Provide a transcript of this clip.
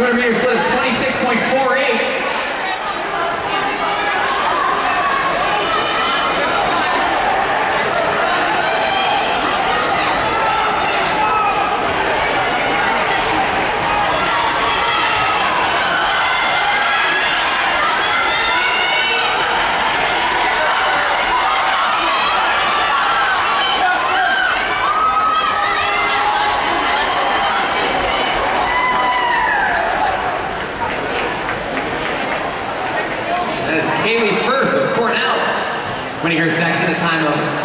200 meter split of 26.48. winning her section at a time of